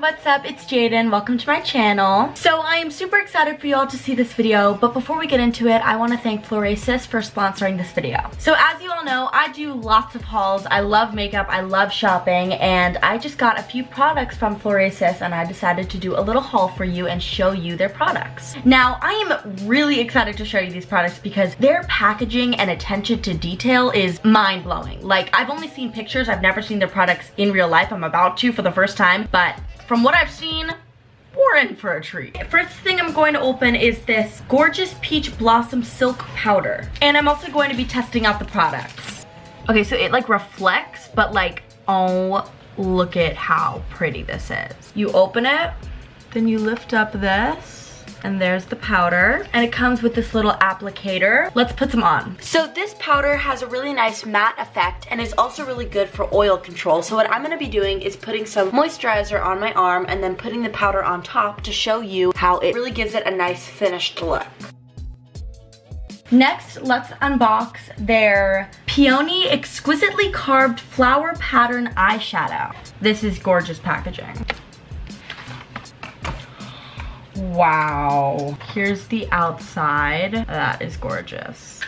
what's up? It's Jayden. Welcome to my channel. So I am super excited for y'all to see this video, but before we get into it, I want to thank Florasis for sponsoring this video. So as you all know, I do lots of hauls. I love makeup, I love shopping, and I just got a few products from Florasis and I decided to do a little haul for you and show you their products. Now, I am really excited to show you these products because their packaging and attention to detail is mind-blowing. Like, I've only seen pictures, I've never seen their products in real life. I'm about to for the first time, but from what I've seen, we're in for a treat. First thing I'm going to open is this gorgeous peach blossom silk powder. And I'm also going to be testing out the products. Okay, so it like reflects, but like, oh, look at how pretty this is. You open it, then you lift up this, and there's the powder. And it comes with this little applicator. Let's put some on. So this powder has a really nice matte effect and is also really good for oil control. So what I'm gonna be doing is putting some moisturizer on my arm and then putting the powder on top to show you how it really gives it a nice finished look. Next, let's unbox their Peony Exquisitely Carved Flower Pattern Eyeshadow. This is gorgeous packaging. Wow. Here's the outside. That is gorgeous.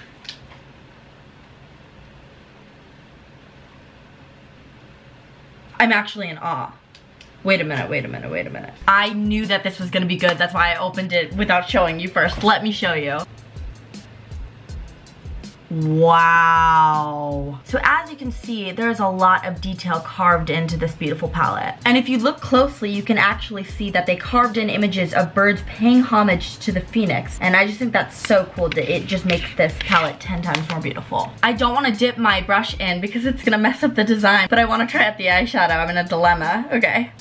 I'm actually in awe. Wait a minute, wait a minute, wait a minute. I knew that this was gonna be good. That's why I opened it without showing you first. Let me show you. Wow. So as you can see, there's a lot of detail carved into this beautiful palette. And if you look closely, you can actually see that they carved in images of birds paying homage to the phoenix. And I just think that's so cool that it just makes this palette 10 times more beautiful. I don't want to dip my brush in because it's going to mess up the design, but I want to try out the eyeshadow. I'm in a dilemma. Okay.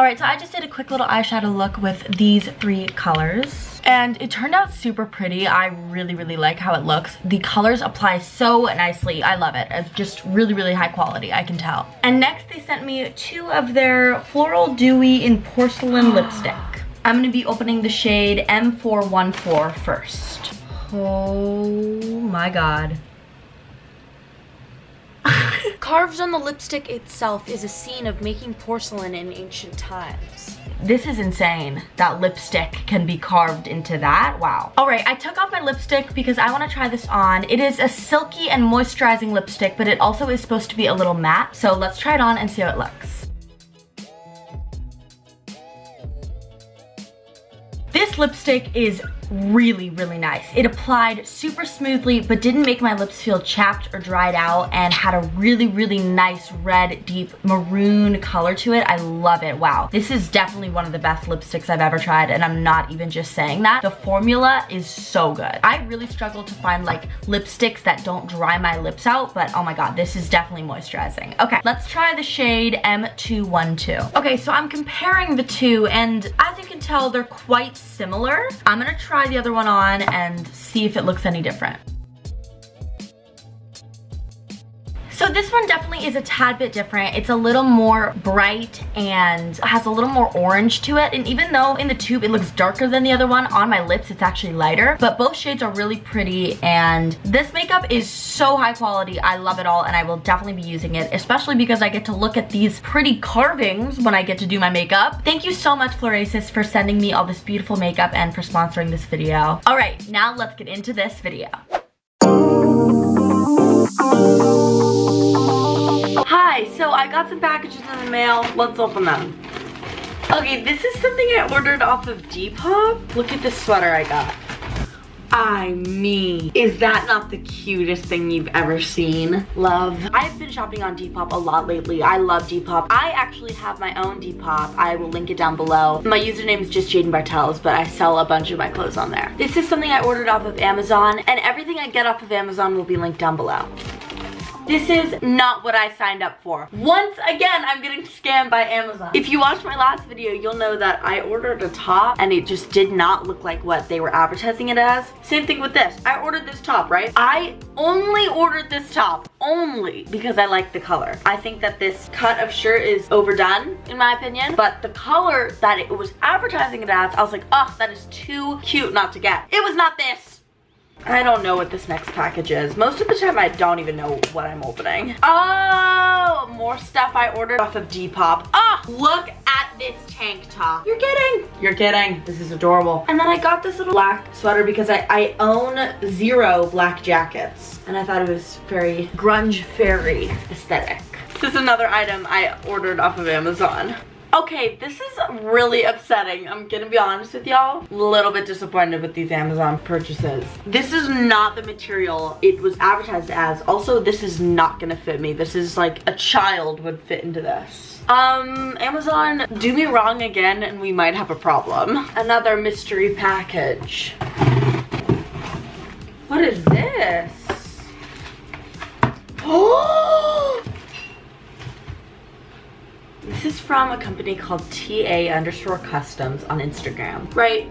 Alright, so I just did a quick little eyeshadow look with these three colors and it turned out super pretty. I really, really like how it looks. The colors apply so nicely. I love it. It's just really, really high quality, I can tell. And next they sent me two of their Floral Dewy in Porcelain lipstick. I'm gonna be opening the shade M414 first. Oh my god. Carved on the lipstick itself is a scene of making porcelain in ancient times. This is insane that lipstick can be carved into that. Wow. All right, I took off my lipstick because I want to try this on. It is a silky and moisturizing lipstick, but it also is supposed to be a little matte. So let's try it on and see how it looks. This lipstick is really, really nice. It applied super smoothly, but didn't make my lips feel chapped or dried out and had a really, really nice red, deep maroon color to it. I love it, wow. This is definitely one of the best lipsticks I've ever tried and I'm not even just saying that. The formula is so good. I really struggle to find like lipsticks that don't dry my lips out, but oh my God, this is definitely moisturizing. Okay, let's try the shade M212. Okay, so I'm comparing the two and as you can tell, they're quite similar. I'm gonna try try the other one on and see if it looks any different. So this one definitely is a tad bit different. It's a little more bright and has a little more orange to it. And even though in the tube it looks darker than the other one, on my lips it's actually lighter. But both shades are really pretty and this makeup is so high quality. I love it all and I will definitely be using it, especially because I get to look at these pretty carvings when I get to do my makeup. Thank you so much Florasis for sending me all this beautiful makeup and for sponsoring this video. All right, now let's get into this video. So I got some packages in the mail. Let's open them. Okay, this is something I ordered off of Depop. Look at this sweater I got. I mean, is that not the cutest thing you've ever seen? Love. I've been shopping on Depop a lot lately. I love Depop. I actually have my own Depop. I will link it down below. My username is just Jayden Bartels, but I sell a bunch of my clothes on there. This is something I ordered off of Amazon, and everything I get off of Amazon will be linked down below. This is not what I signed up for. Once again, I'm getting scammed by Amazon. If you watched my last video, you'll know that I ordered a top and it just did not look like what they were advertising it as. Same thing with this. I ordered this top, right? I only ordered this top, only because I like the color. I think that this cut of shirt is overdone, in my opinion, but the color that it was advertising it as, I was like, oh, that is too cute not to get. It was not this. I don't know what this next package is. Most of the time I don't even know what I'm opening. Oh, more stuff I ordered off of Depop. Oh, look at this tank top. You're kidding. You're kidding. This is adorable. And then I got this little black sweater because I, I own zero black jackets. And I thought it was very grunge fairy aesthetic. This is another item I ordered off of Amazon. Okay, this is really upsetting. I'm gonna be honest with y'all. A little bit disappointed with these Amazon purchases. This is not the material it was advertised as. Also, this is not gonna fit me. This is like a child would fit into this. Um, Amazon, do me wrong again and we might have a problem. Another mystery package. What is this? Oh! This is from a company called TA underscore customs on Instagram. Right.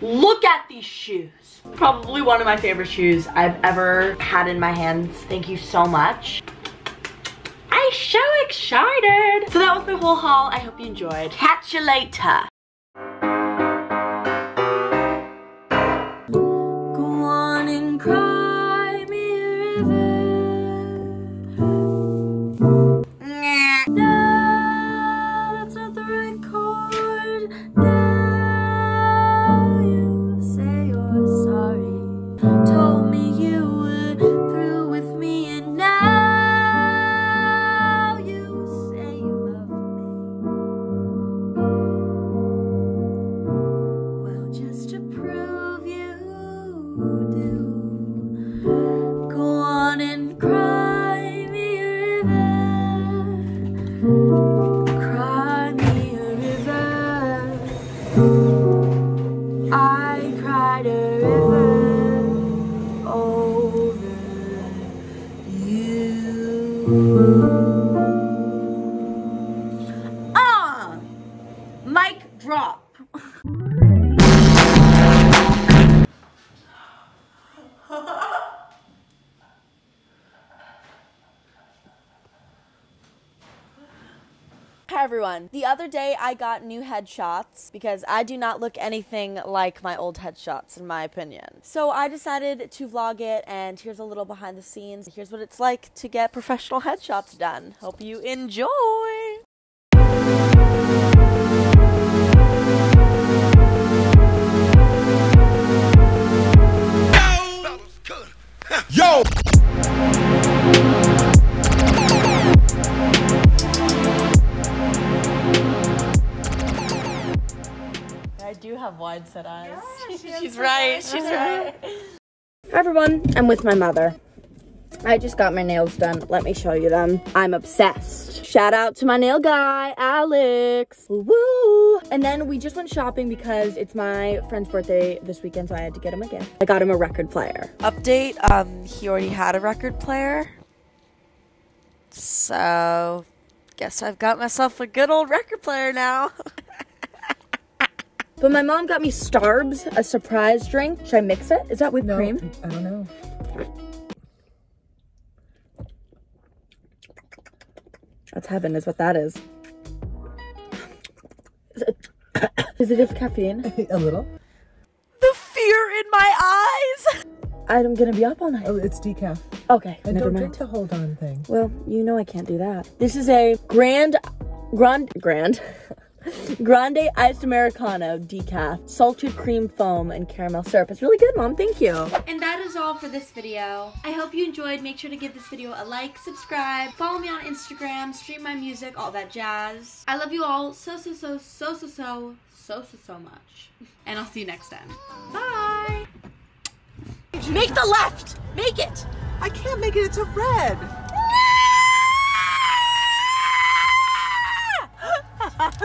Look at these shoes. Probably one of my favorite shoes I've ever had in my hands. Thank you so much. I'm so excited. So that was my whole haul. I hope you enjoyed. Catch you later. Música everyone. The other day I got new headshots because I do not look anything like my old headshots in my opinion. So I decided to vlog it and here's a little behind the scenes. Here's what it's like to get professional headshots done. Hope you enjoy! I do have wide set eyes. She's right. She's right. Hi everyone, I'm with my mother. I just got my nails done. Let me show you them. I'm obsessed. Shout out to my nail guy, Alex. Woo! And then we just went shopping because it's my friend's birthday this weekend, so I had to get him a gift. I got him a record player. Update, um, he already had a record player. So, guess I've got myself a good old record player now. But my mom got me Starbs, a surprise drink. Should I mix it? Is that whipped No, cream? I don't know. That's heaven, is what that is. Is it, is it have caffeine? A little. the fear in my eyes! I'm gonna be up all night. Oh, it's decaf. Okay, And never don't mind. drink the hold on thing. Well, you know I can't do that. This is a grand, grand, grand, grande iced americano decaf, salted cream foam, and caramel syrup. It's really good, mom. Thank you. And that is all for this video. I hope you enjoyed. Make sure to give this video a like, subscribe, follow me on Instagram, stream my music, all that jazz. I love you all so, so, so, so, so, so, so, so, so much. And I'll see you next time. Bye! Make the left! Make it! I can't make it. It's a red.